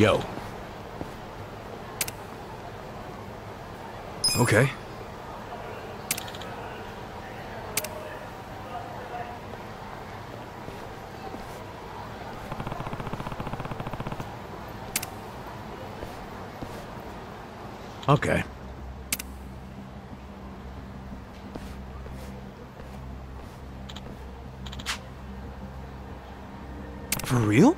Yo. Okay. Okay. For real?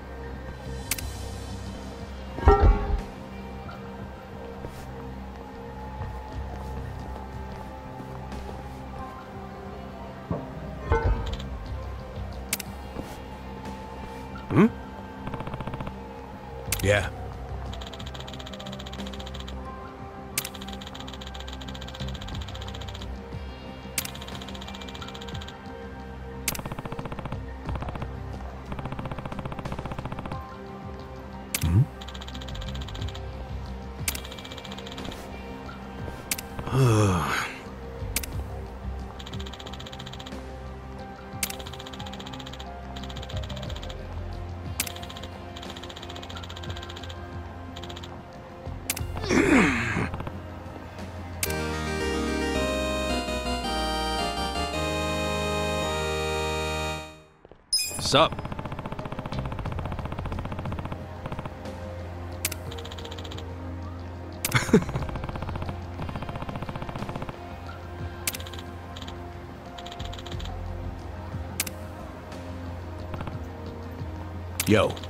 Sup? Yo.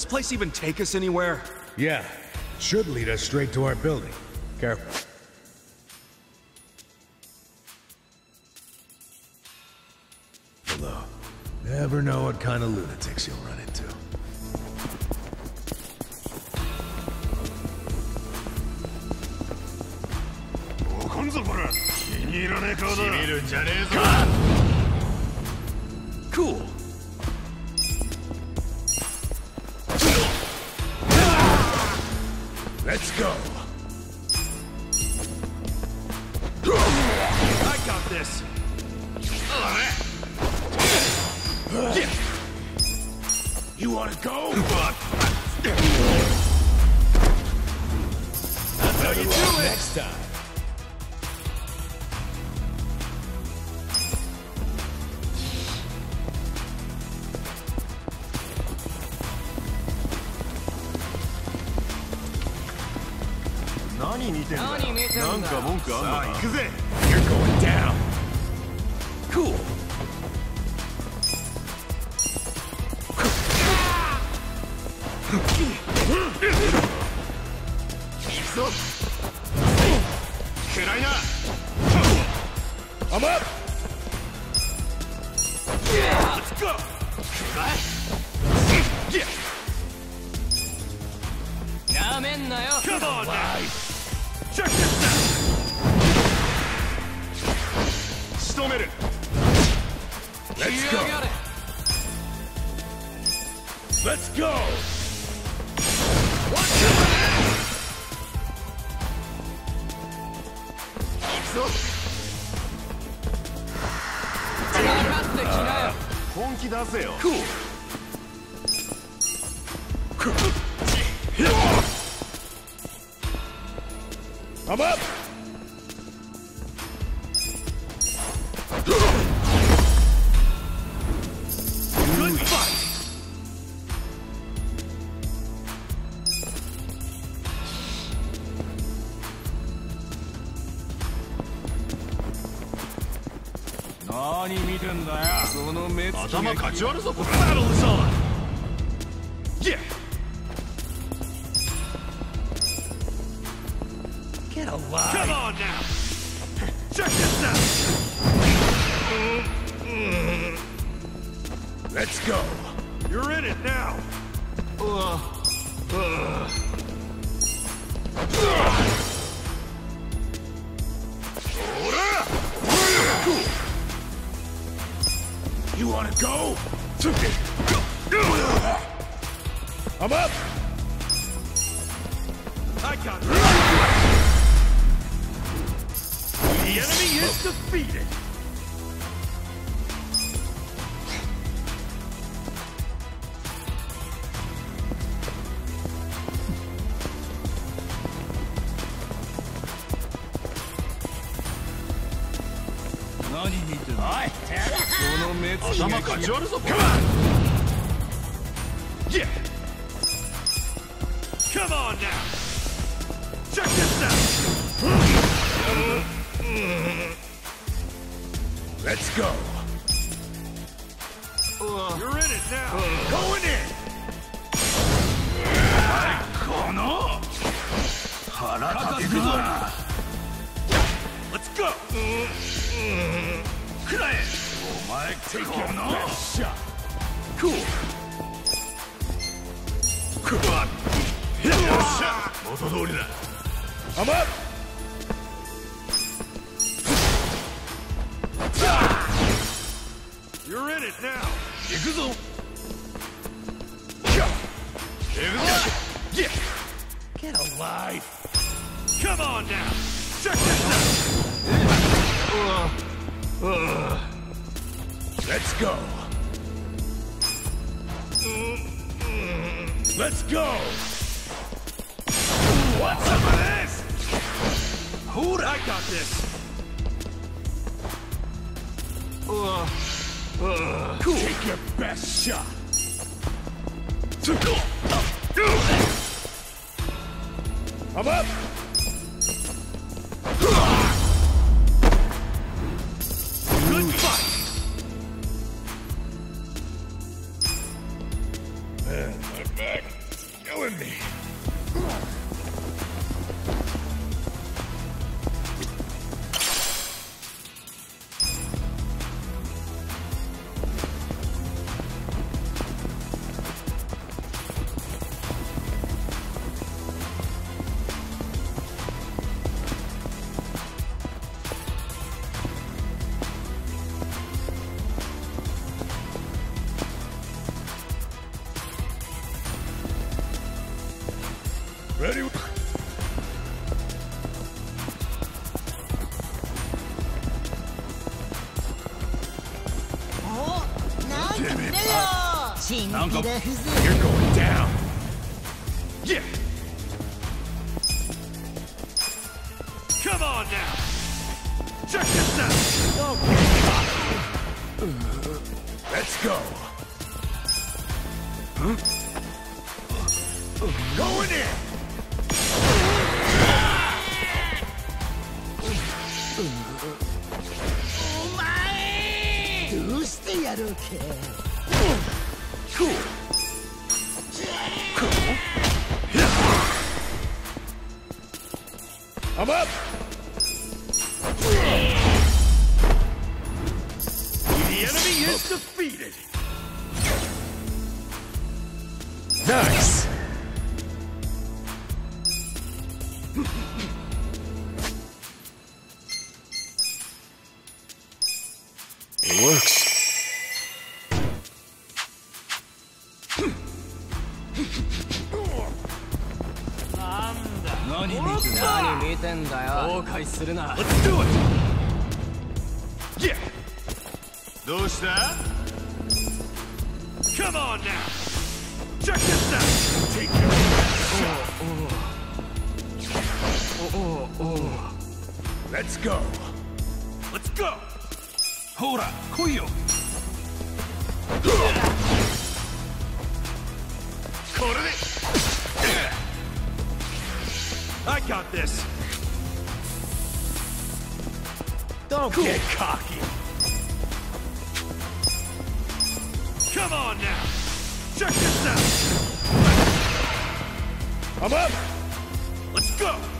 This place even take us anywhere? Yeah, should lead us straight to our building. Careful. Hello. Never know what kind of lunatics you'll run into. Let's go. I got this. You wanna go? That's how you do it. Next time. You're going 本気出せよ。こ頭かち割るぞこれ enemy is defeated. Let's go! What's some of this? Hold I got this. Cool. Take your best shot. I'm up. Come on now. Check this out. Let's go. Going in. Cool. Cool. I'm up. Defeated. go! Hora, Kuyo! I got this! Don't cool. get cocky! Come on now! Check this out! I'm up! Let's go!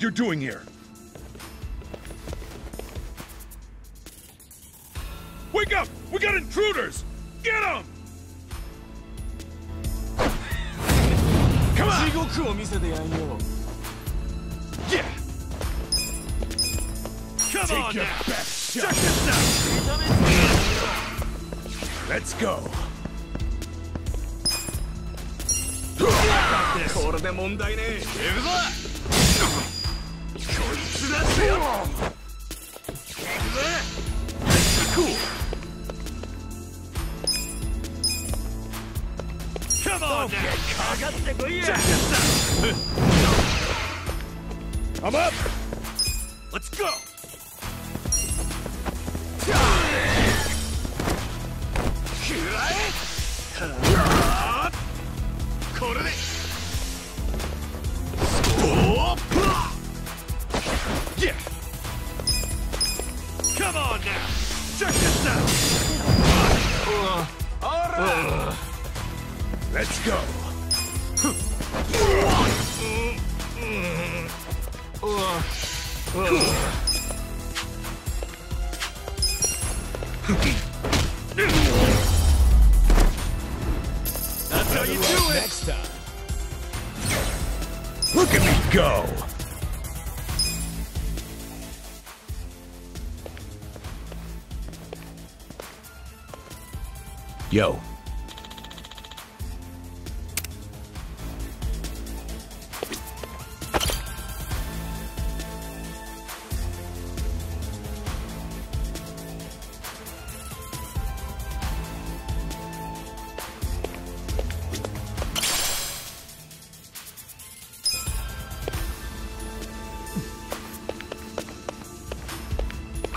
think you're doing here? Wake up! We got intruders! Get them! Come on! Yeah! Come Take on your now! Best shot. Check this out! Let's go! Got this! I'm up! Let's go! Come on now! Check this out! Uh. Let's go! That's how you do it Next time. Look at me go! Yo.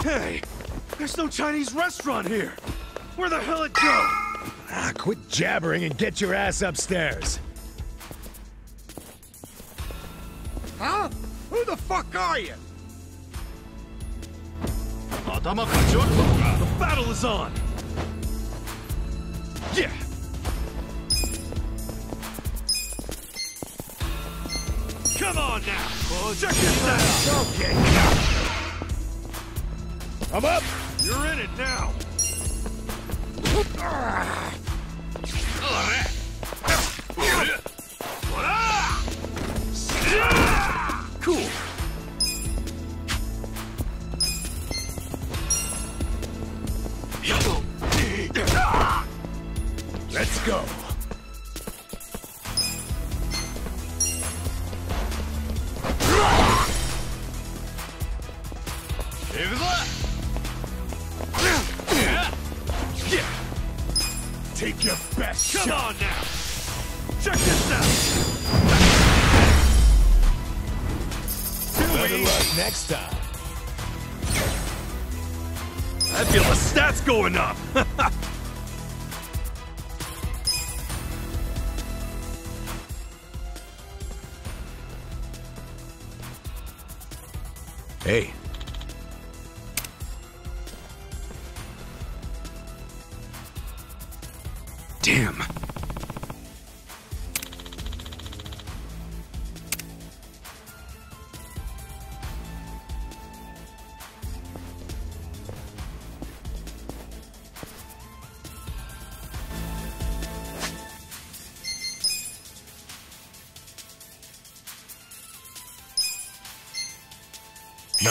Hey, there's no Chinese restaurant here. Where the hell it go? Ah, quit jabbering and get your ass upstairs. Huh? Who the fuck are you? The battle is on! Yeah! Come on now! Check this out! Okay. I'm up! You're in it now. Better luck next time. I feel the stats going up. Hey. Damn.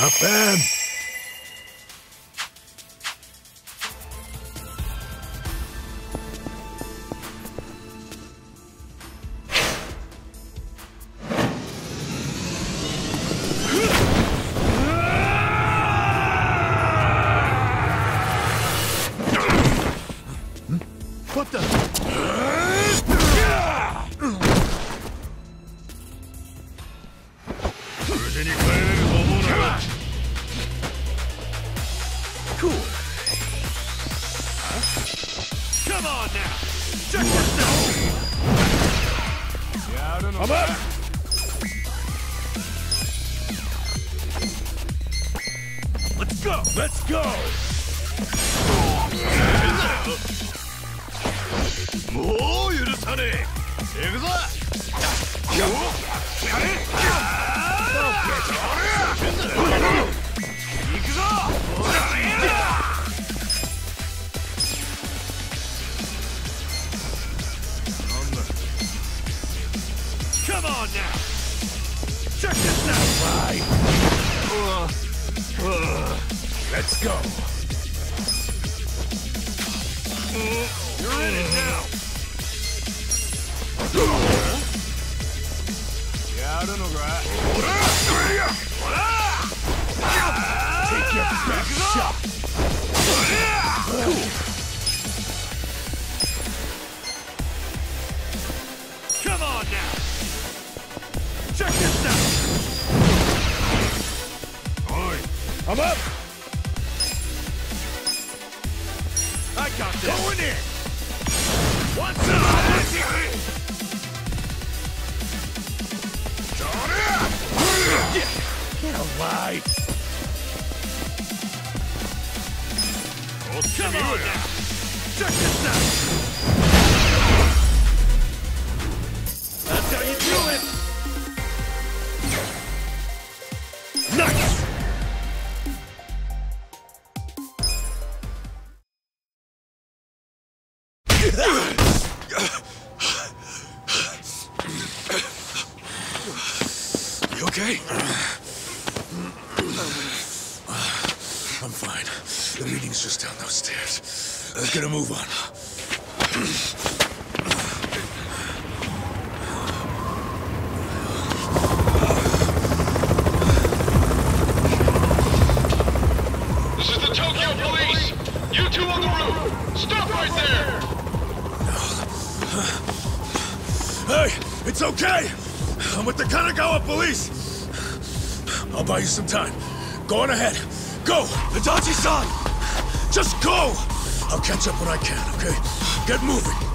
Not bad. Come on now. Check this out. I'm up. Let's go. Let's go. もう許さねえ。行くぞ。やれ。やれ。行くぞ。On now! Check this out! Uh, uh, let's go. Uh, you're in it now! Take your best shot. I'm up. I got this! Going in. What's up? Get alive. Oh, come on now! Check this out! Some time. Go on ahead. Go, Itachi-san. Just go. I'll catch up when I can, okay? Get moving.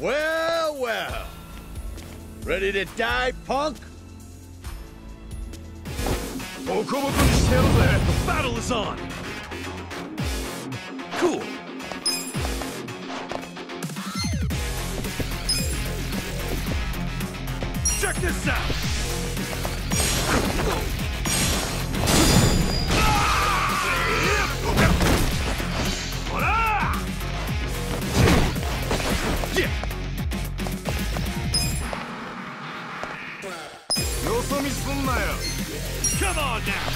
Well, well. Ready to die, punk? The battle is on! Cool. Check this out! Come on now!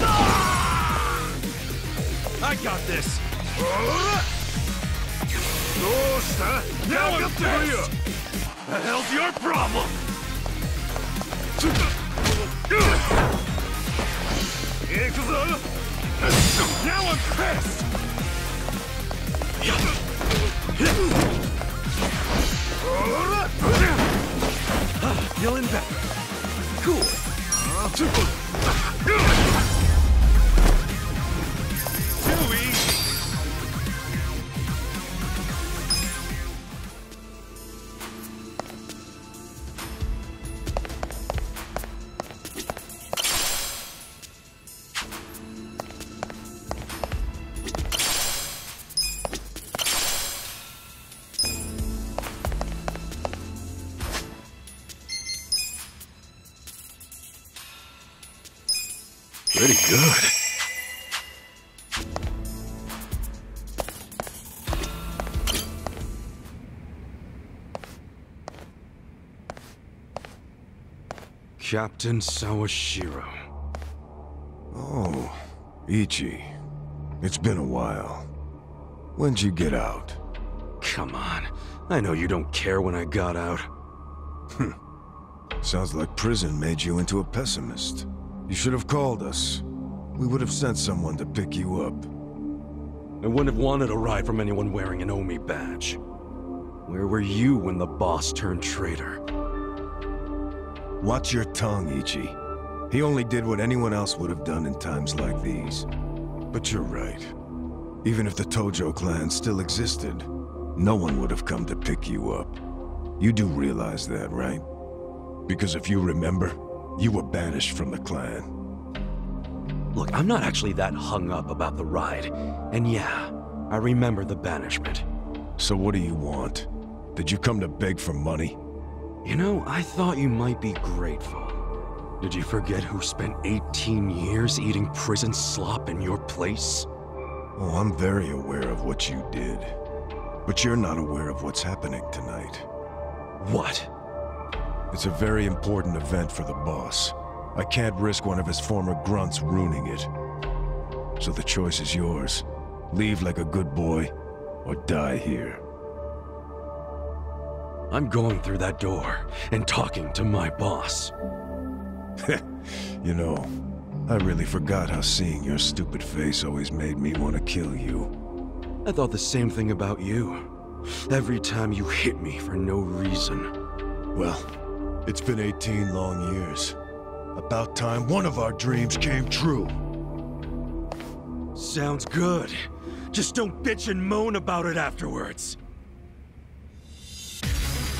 Ah! I got this! Now I'm pissed! The hell's your problem? Now I'm pissed! Feeling better. Cool. Pretty good. Captain Sawashiro. Oh, Ichi. It's been a while. When'd you get out? Come on. I know you don't care when I got out. Hm. Sounds like prison made you into a pessimist. You should have called us. We would have sent someone to pick you up. I wouldn't have wanted a ride from anyone wearing an Omi badge. Where were you when the boss turned traitor? Watch your tongue, Ichi. He only did what anyone else would have done in times like these. But you're right. Even if the Tojo clan still existed, no one would have come to pick you up. You do realize that, right? Because if you remember, you were banished from the clan. Look, I'm not actually that hung up about the ride. And yeah, I remember the banishment. So what do you want? Did you come to beg for money? You know, I thought you might be grateful. Did you forget who spent 18 years eating prison slop in your place? Oh, I'm very aware of what you did. But you're not aware of what's happening tonight. What? It's a very important event for the boss. I can't risk one of his former grunts ruining it. So the choice is yours. Leave like a good boy, or die here. I'm going through that door and talking to my boss. you know, I really forgot how seeing your stupid face always made me want to kill you. I thought the same thing about you. Every time you hit me for no reason. Well, it's been 18 long years. About time one of our dreams came true. Sounds good. Just don't bitch and moan about it afterwards.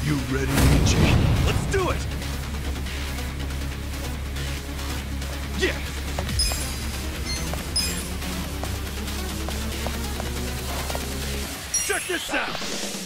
You ready, Ichi? Let's do it! Yeah! Check this out!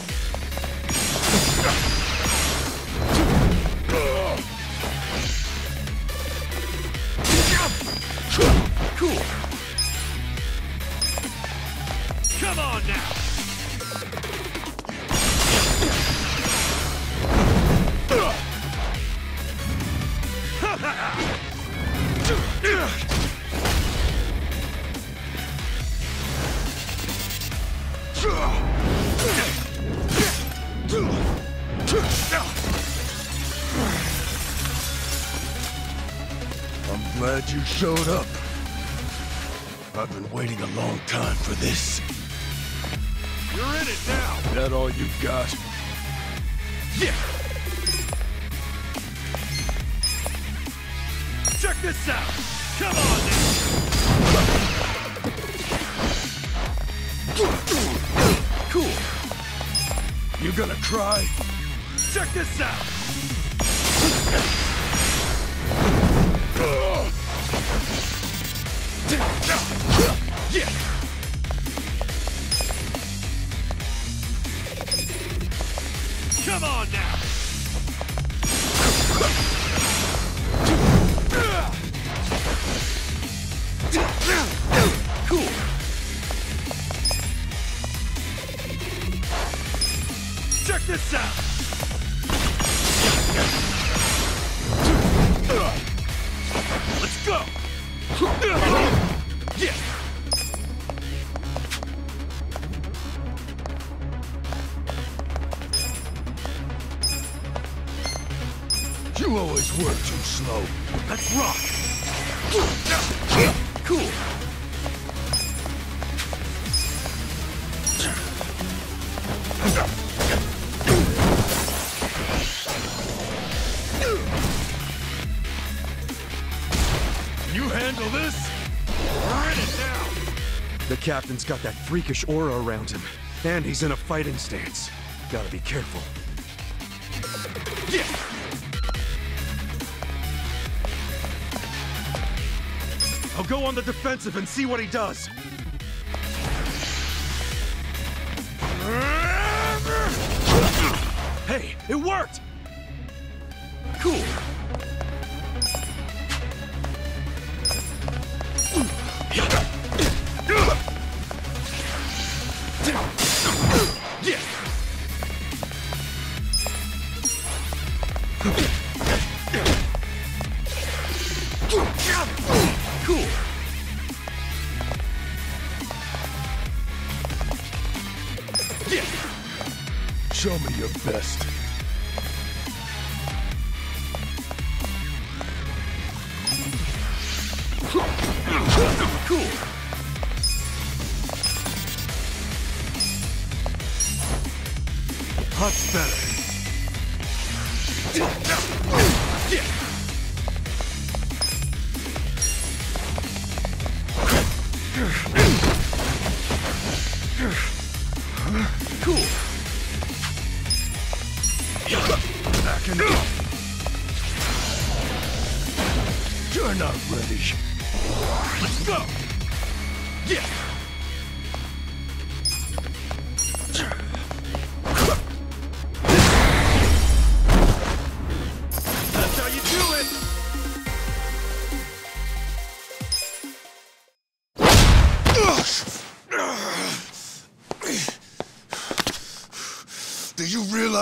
For this. You're in it now! That all you got? Yeah! Check this out! Come on now! Cool. You gonna cry? Check this out! Come on now! Captain's got that freakish aura around him, and he's in a fighting stance. Gotta be careful. Yeah! I'll go on the defensive and see what he does. Hey, it worked! Cool!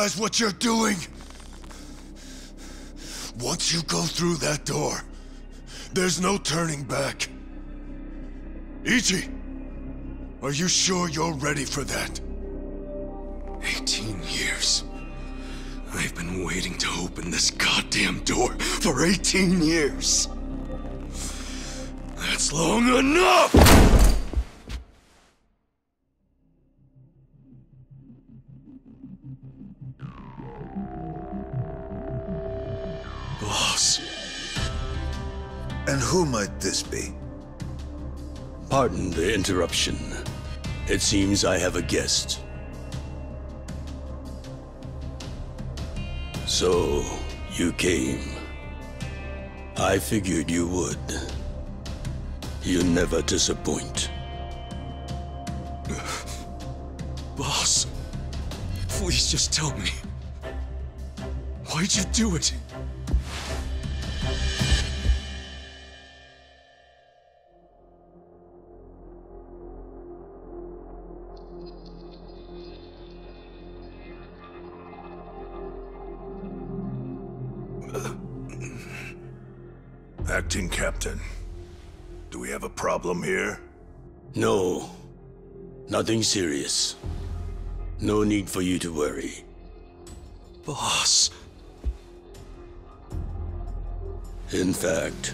Realize what you're doing? Once you go through that door, there's no turning back. Ichi, are you sure you're ready for that? 18 years. I've been waiting to open this goddamn door for 18 years. That's long enough! Pardon the interruption. It seems I have a guest. So, you came. I figured you would. You never disappoint. boss, please just tell me. Why'd you do it? Acting Captain, do we have a problem here? No, nothing serious. No need for you to worry. Boss, In fact,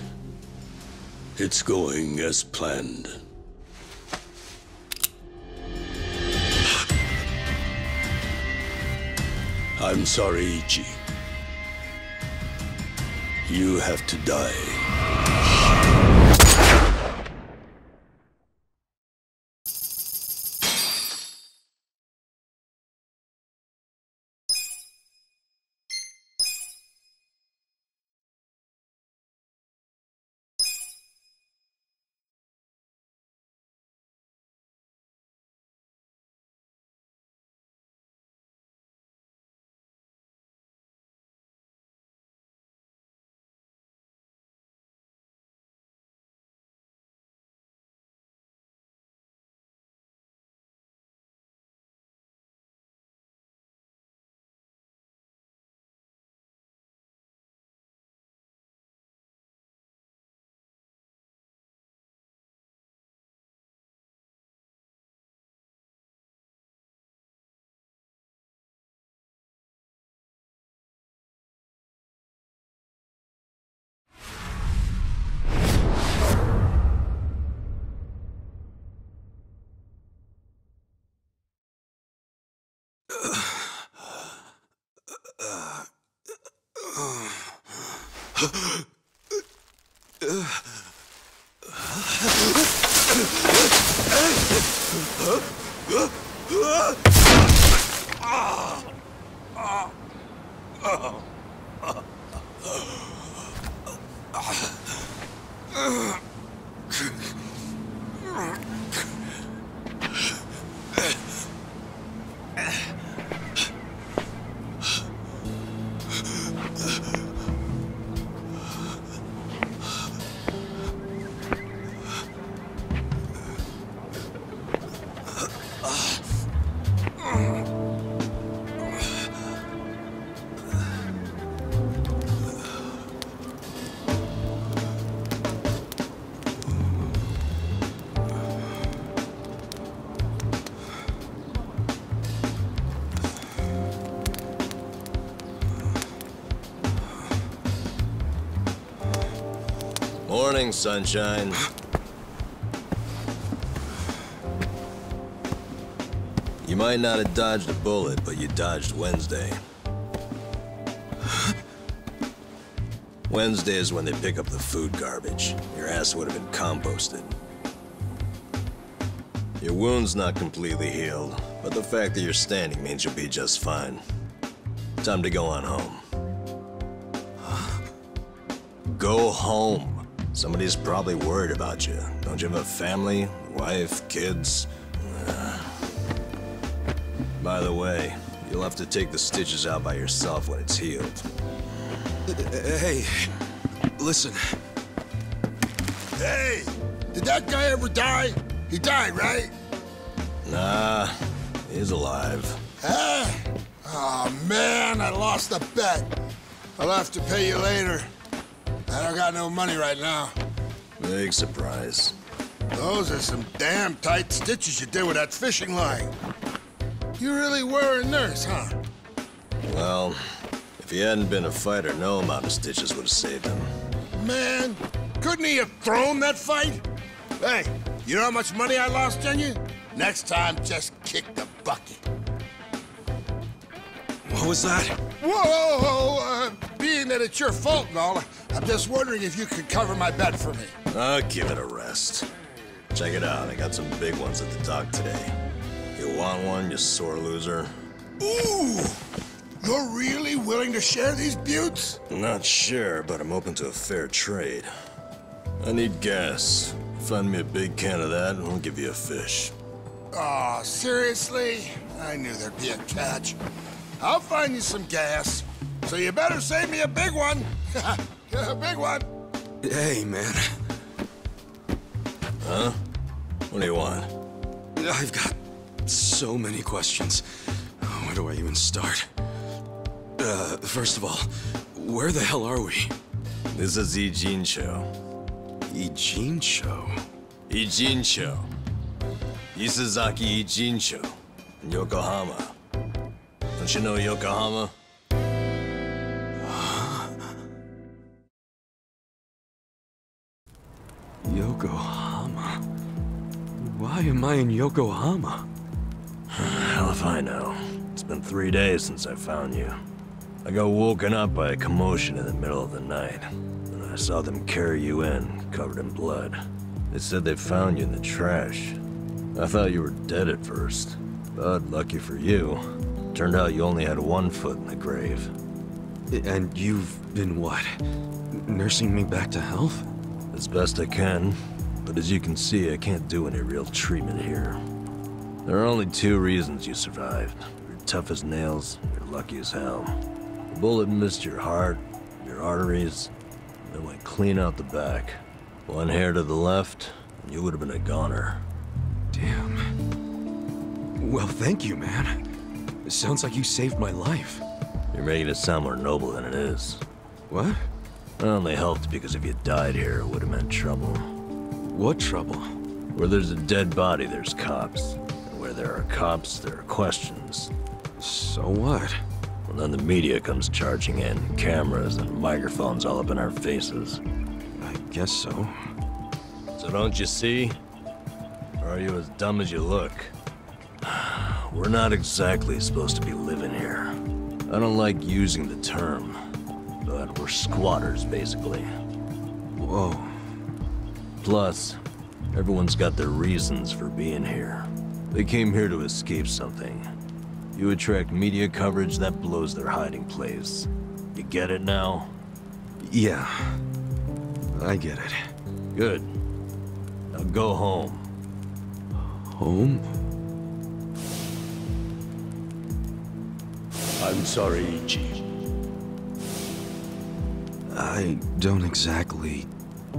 it's going as planned. I'm sorry, Ichi. You have to die. Ugh. Morning, sunshine. You might not have dodged a bullet, but you dodged Wednesday. Wednesday is when they pick up the food garbage. Your ass would have been composted. Your wound's not completely healed, but the fact that you're standing means you'll be just fine. Time to go on home. Go home. Somebody's probably worried about you. Don't you have a family, wife, kids? Uh, by the way, you'll have to take the stitches out by yourself when it's healed. Hey, listen. Hey, did that guy ever die? He died, right? Nah, he's alive. Huh? Oh, man, I lost a bet. I'll have to pay you later. I don't got no money right now. Big surprise. Those are some damn tight stitches you did with that fishing line. You really were a nurse, huh? Well, if he hadn't been a fighter, no amount of stitches would have saved him. Man, couldn't he have thrown that fight? Hey, you know how much money I lost on you? Next time, just kick the bucket. What was that? Whoa! Uh, being that it's your fault and all, I'm just wondering if you could cover my bet for me. I'll give it a rest. Check it out, I got some big ones at the dock today. You want one, you sore loser? Ooh! You're really willing to share these buttes? Not sure, but I'm open to a fair trade. I need gas. Find me a big can of that, and I'll give you a fish. Aw, oh, seriously? I knew there'd be a catch. I'll find you some gas. So you better save me a big one. a big one. Hey, man. Huh? What do you want? I've got so many questions. Where do I even start? Uh, first of all, where the hell are we? This is Ijincho. Ijincho? Ijincho. Isezaki Ijincho. In Yokohama. Don't you know Yokohama? Yokohama? Why am I in Yokohama? Hell if I know. It's been three days since I found you. I got woken up by a commotion in the middle of the night. And I saw them carry you in, covered in blood. They said they found you in the trash. I thought you were dead at first. But lucky for you, turned out you only had one foot in the grave. And you've been what? Nursing me back to health? As best I can. But as you can see, I can't do any real treatment here. There are only two reasons you survived. You're tough as nails, you're lucky as hell. The bullet missed your heart, your arteries, and went clean out the back. One hair to the left, and you would have been a goner. Damn. Well, thank you, man. It sounds like you saved my life. You're making it sound more noble than it is. What? I only helped because if you died here, it would have meant trouble. What trouble? Where there's a dead body, there's cops. And where there are cops, there are questions. So what? Well, then the media comes charging in, cameras and microphones all up in our faces. I guess so. So don't you see? Or are you as dumb as you look? We're not exactly supposed to be living here. I don't like using the term, but we're squatters, basically. Whoa. Plus, everyone's got their reasons for being here. They came here to escape something. You attract media coverage that blows their hiding place. You get it now? Yeah. I get it. Good. Now go home. Home? I'm sorry, Ichi. I don't exactly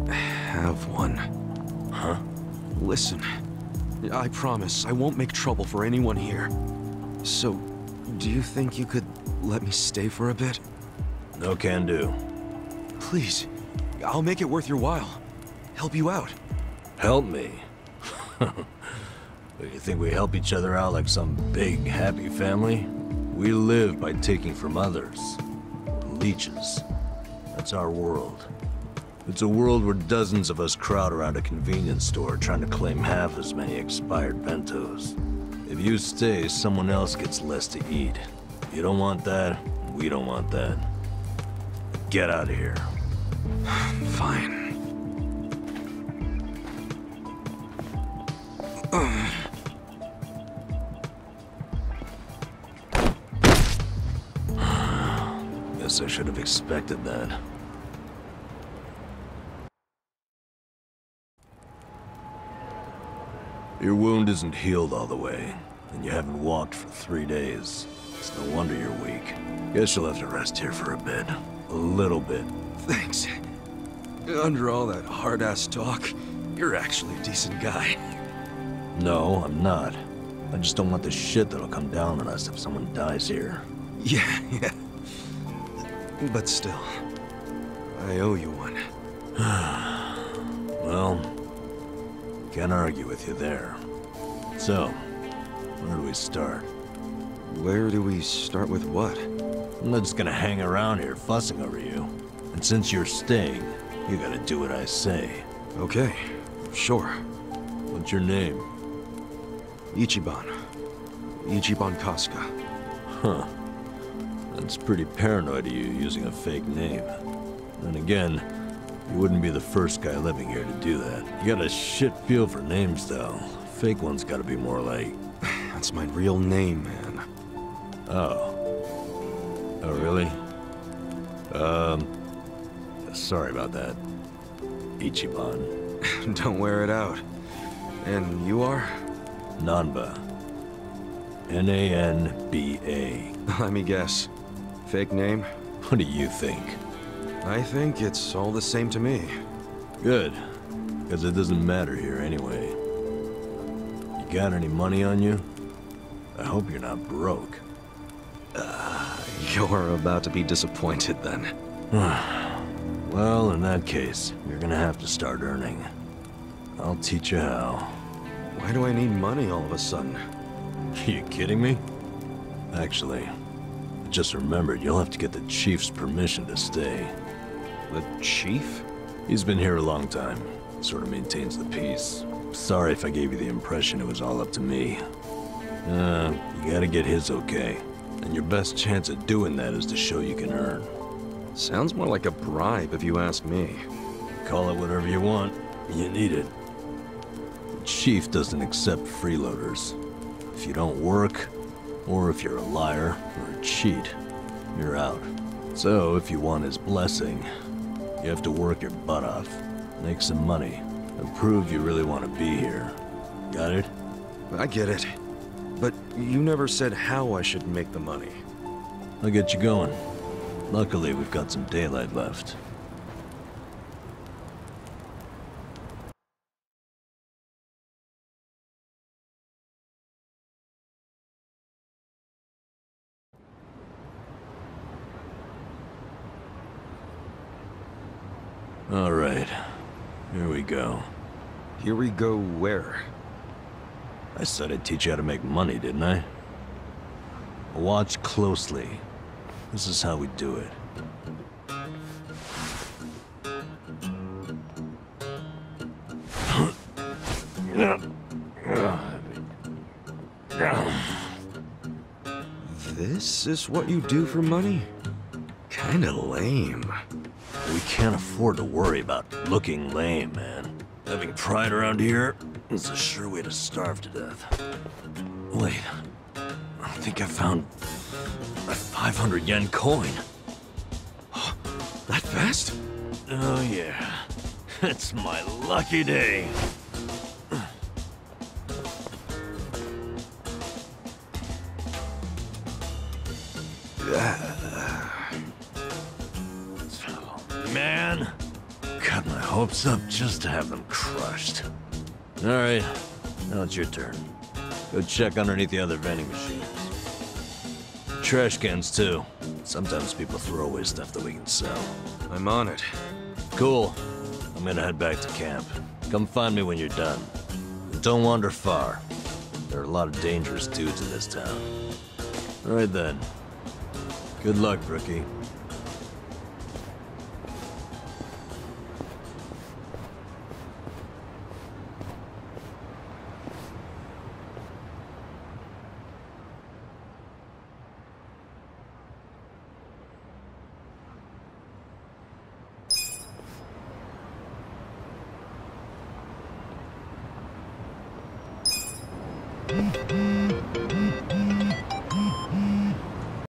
have one. Huh? Listen, I promise I won't make trouble for anyone here. So, do you think you could let me stay for a bit? No can do. Please, I'll make it worth your while. Help you out. Help me? you think we help each other out like some big, happy family? We live by taking from others. Leeches. That's our world. It's a world where dozens of us crowd around a convenience store trying to claim half as many expired bentos. If you stay, someone else gets less to eat. You don't want that, we don't want that. Get out of here. Fine. Expected that. Your wound isn't healed all the way, and you haven't walked for three days. It's no wonder you're weak. Guess you'll have to rest here for a bit. A little bit. Thanks. Under all that hard-ass talk, you're actually a decent guy. No, I'm not. I just don't want the shit that'll come down on us if someone dies here. Yeah, yeah. But still, I owe you one. well, can't argue with you there. So, where do we start? Where do we start with what? I'm not just gonna hang around here fussing over you. And since you're staying, you gotta do what I say. Okay, sure. What's your name? Ichiban. Ichiban Kasuga. Huh. That's pretty paranoid of you using a fake name. Then again, you wouldn't be the first guy living here to do that. You got a shit feel for names, though. Fake ones gotta be more like... That's my real name, man. Oh. Oh, really? Um... Sorry about that. Ichiban. Don't wear it out. And you are? Nanba. N-A-N-B-A. Let me guess. Fake name? What do you think? I think it's all the same to me. Good. Because it doesn't matter here anyway. You got any money on you? I hope you're not broke. Uh, you're about to be disappointed then. well, in that case, you're gonna have to start earning. I'll teach you how. Why do I need money all of a sudden? Are you kidding me? Actually, just remembered you'll have to get the Chief's permission to stay. The Chief? He's been here a long time. Sort of maintains the peace. Sorry if I gave you the impression it was all up to me. Uh, you gotta get his okay. And your best chance at doing that is to show you can earn. Sounds more like a bribe if you ask me. Call it whatever you want. You need it. The Chief doesn't accept freeloaders. If you don't work, or if you're a liar or a cheat, you're out. So if you want his blessing, you have to work your butt off, make some money, and prove you really want to be here. Got it? I get it. But you never said how I should make the money. I'll get you going. Luckily, we've got some daylight left. All right. Here we go. Here we go where? I said I'd teach you how to make money, didn't I? Watch closely. This is how we do it. This is what you do for money? Kinda lame. We can't afford to worry about looking lame, man. Having pride around here is a sure way to starve to death. Wait, I think I found a 500 yen coin. that fast? Oh yeah, it's my lucky day. Hopes up just to have them crushed. All right, now it's your turn. Go check underneath the other vending machines. Trash cans, too. Sometimes people throw away stuff that we can sell. I'm on it. Cool. I'm gonna head back to camp. Come find me when you're done. And don't wander far. There are a lot of dangerous dudes in this town. All right then. Good luck, rookie.